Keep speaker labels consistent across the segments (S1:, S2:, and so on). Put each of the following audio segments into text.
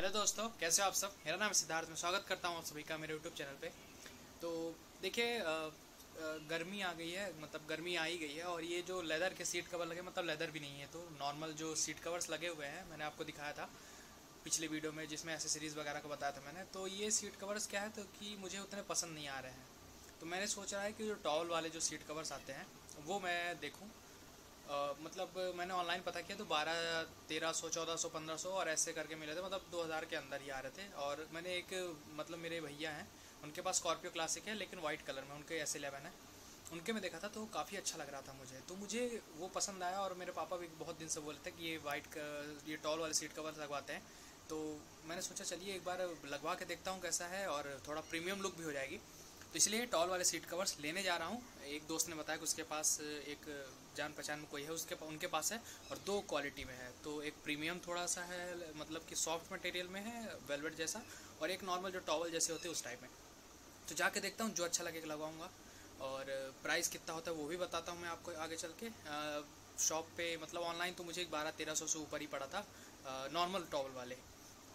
S1: Hello दोस्तों, कैसे हो आप सब? मेरा नाम सिद्धार्थ, मैं स्वागत करता हूँ आप सभी का मेरे यूट्यूब चैनल पे। तो देखिए गर्मी आ गई है मतलब गर्मी आ ही गई है, और ये जो लेदर के सीट कवर लगे मतलब लेदर भी नहीं है तो नॉर्मल जो सीट कवर्स लगे हुए हैं, मैंने आपको दिखाया था पिछले वीडियो में, जिसमें एसेसरीज़ वगैरह का बताया था मैंने। तो ये सीट कवर्स क्या है तो कि मुझे उतने पसंद नहीं आ रहे हैं। तो मैंने सोचा है कि जो टॉवल वाले जो सीट कवर्स आते हैं, वो मैं देखूँ। मतलब मैंने ऑनलाइन पता किया तो बारह, तेरह सौ, चौदह सौ, पंद्रह सौ और ऐसे करके मिले थे मतलब दो हज़ार के अंदर ही आ रहे थे। और मैंने एक मतलब मेरे भैया हैं, उनके पास स्कॉर्पियो क्लासिक है, लेकिन वाइट कलर में, उनके एस एलेवन है। उनके में देखा था तो काफ़ी अच्छा लग रहा था मुझे। तो मुझे वो पसंद आया और मेरे पापा भी बहुत दिन से बोले थे कि ये वाइट ये टॉल वाले सीट कवर लगवाते हैं। तो मैंने सोचा, चलिए एक बार लगवा के देखता हूँ कैसा है और थोड़ा प्रीमियम लुक भी हो जाएगी। तो इसलिए टॉल वाले सीट कवर्स लेने जा रहा हूँ। एक दोस्त ने बताया कि उसके पास, एक जान पहचान में कोई है, उसके उनके पास है और दो क्वालिटी में है। तो एक प्रीमियम थोड़ा सा है मतलब कि सॉफ्ट मटेरियल में है, वेलवेट जैसा, और एक नॉर्मल जो टॉवल जैसे होते हैं उस टाइप में। तो जाके देखता हूँ, जो अच्छा लगेगा लगवाऊँगा। और प्राइस कितना होता है वो भी बताता हूँ मैं आपको आगे चल के। शॉप पे मतलब ऑनलाइन तो मुझे बारह तेरह सौ से ऊपर ही पड़ा था नॉर्मल टॉवल वाले।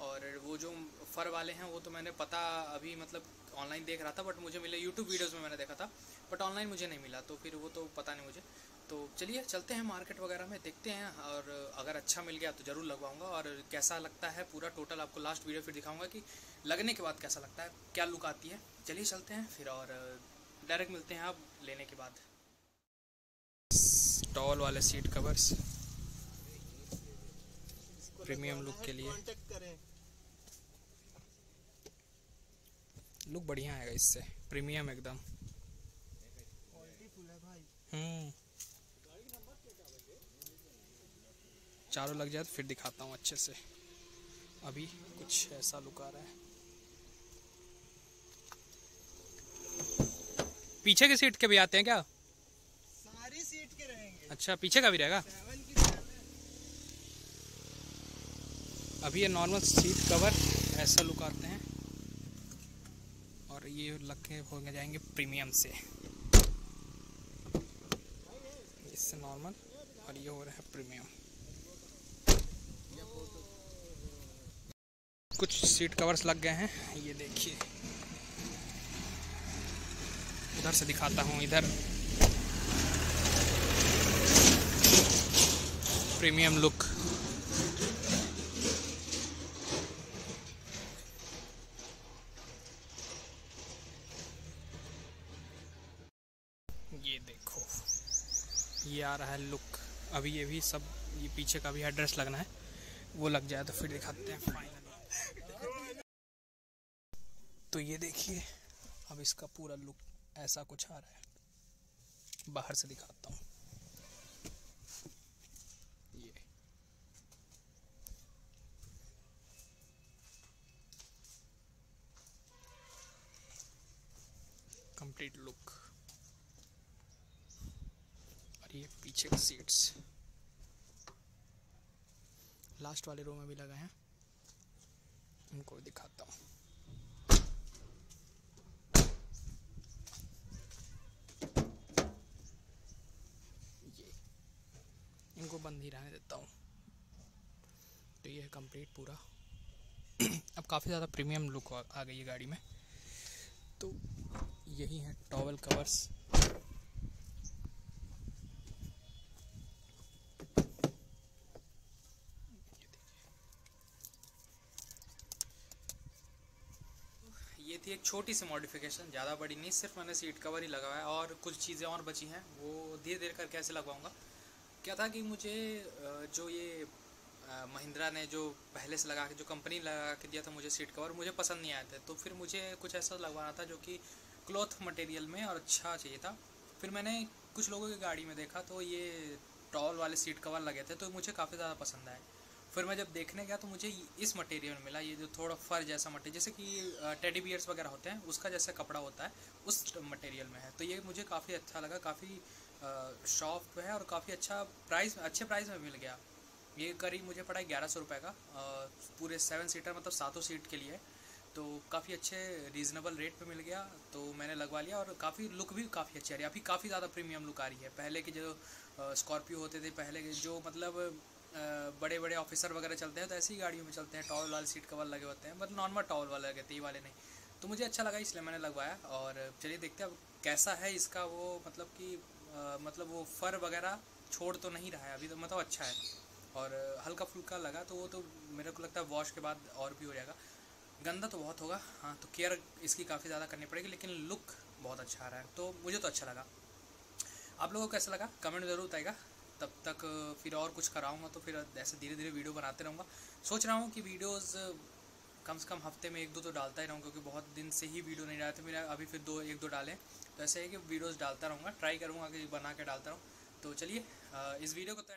S1: और वो जो फर वाले हैं, वो तो मैंने पता अभी मतलब ऑनलाइन देख रहा था बट मुझे मिले यूट्यूब वीडियोस में मैंने देखा था बट ऑनलाइन मुझे नहीं मिला तो फिर वो तो पता नहीं मुझे। तो चलिए, चलते हैं मार्केट वगैरह में, देखते हैं, और अगर अच्छा मिल गया तो ज़रूर लगवाऊँगा, और कैसा लगता है पूरा टोटल आपको लास्ट वीडियो फिर दिखाऊँगा कि लगने के बाद कैसा लगता है, क्या लुक आती है। चलिए चलते हैं फिर, और डायरेक्ट मिलते हैं आप लेने के बाद। टॉल वाले सीट कवर्स प्रीमियम लुक के लिए। लुक बढ़िया आएगा इससे प्रीमियम एकदम। हम्म। चारों लग जाए तो फिर दिखाता हूँ अच्छे से। अभी कुछ ऐसा लुक आ रहा है। पीछे के सीट के भी आते हैं क्या?
S2: सारी सीट के रहेंगे।
S1: अच्छा पीछे का भी रहेगा
S2: सेवन की सेवन
S1: अभी ये नॉर्मल सीट कवर ऐसा लुक आते हैं। और ये लगे हो जाएँगे प्रीमियम से। इससे नॉर्मल और ये हो रहा है प्रीमियम कुछ सीट कवर्स लग गए हैं, ये देखिए। उधर से दिखाता हूँ, इधर। प्रीमियम लुक ये देखो। ये आ रहा है लुक अभी ये भी सब, ये पीछे का भी एड्रेस लगना है। वो लग जाए तो फिर दिखाते हैं फाइनली तो ये देखिए, अब इसका पूरा लुक ऐसा कुछ आ रहा है। बाहर से दिखाता हूँ। ये। कंप्लीट लुक ये पीछे के सीट्स लास्ट वाले रो में भी लगा है। उनको दिखाता हूँ। इनको बंद ही रहने देता हूँ। तो ये है कंप्लीट पूरा। अब काफ़ी ज़्यादा प्रीमियम लुक आ गई है गाड़ी में। तो यही है टॉवल कवर्स ये थी एक छोटी सी मॉडिफिकेशन ज़्यादा बड़ी नहीं, सिर्फ़ मैंने सीट कवर ही लगाया है और कुछ चीज़ें और बची हैं, वो धीरे धीरे करके ऐसे लगवाऊँगा। क्या था कि मुझे जो ये महिंद्रा ने जो पहले से लगा के, जो कंपनी लगा के दिया था मुझे सीट कवर मुझे पसंद नहीं आए थे। तो फिर मुझे कुछ ऐसा लगवाना था जो कि क्लॉथ मटेरियल में और अच्छा चाहिए था। फिर मैंने कुछ लोगों की गाड़ी में देखा तो ये टॉल वाले सीट कवर लगे थे तो मुझे काफ़ी ज़्यादा पसंद आए। फिर मैं जब देखने गया तो मुझे इस मटेरियल मिला, ये जो थोड़ा फर जैसा मटेरियल जैसे कि टेडी बियर्स वगैरह होते हैं, उसका जैसा कपड़ा होता है, उस मटेरियल में है। तो ये मुझे काफ़ी अच्छा लगा, काफ़ी सॉफ्ट है और काफ़ी अच्छा प्राइस अच्छे प्राइस में मिल गया। ये करीब मुझे पड़ा ग्यारह सौ रुपये का पूरे सेवन सीटर मतलब सातों सीट के लिए। तो काफ़ी अच्छे रीज़नेबल रेट पे मिल गया तो मैंने लगवा लिया और काफ़ी लुक भी काफ़ी अच्छी आ रही है। अभी काफ़ी ज़्यादा प्रीमियम लुक आ रही है। पहले के जो स्कॉर्पियो होते थे, पहले के जो मतलब बड़े बड़े ऑफिसर वगैरह चलते हैं तो ऐसी गाड़ियों में चलते हैं टॉवल वाले सीट कवर लगे होते हैं बट नॉर्मल टॉवल वाले लगे थे ये वाले नहीं। तो मुझे अच्छा लगा, इसलिए मैंने लगवाया, और चलिए देखते हैं अब कैसा है इसका वो मतलब कि मतलब वो फर वगैरह छोड़ तो नहीं रहा है, अभी तो मतलब अच्छा है। और हल्का फुल्का लगा तो वो तो मेरे को लगता है वॉश के बाद और भी हो जाएगा। गंदा तो बहुत होगा हाँ तो केयर इसकी काफ़ी ज़्यादा करनी पड़ेगी, लेकिन लुक बहुत अच्छा आ रहा है तो मुझे तो अच्छा लगा। आप लोगों को कैसा लगा? कमेंट ज़रूर बताएगा तब तक, फिर और कुछ कराऊँगा तो फिर ऐसे धीरे धीरे वीडियो बनाते रहूँगा। सोच रहा हूँ कि वीडियोस, कम से कम हफ़्ते में एक दो तो डालता ही रहूँगा क्योंकि बहुत दिन से ही वीडियो नहीं डालते मेरा, अभी फिर दो, एक दो डालें तो ऐसे है कि वीडियोज़ डालता रहूँगा, ट्राई करूँगा कि बना के डालता रहूँ। तो चलिए इस वीडियो को तो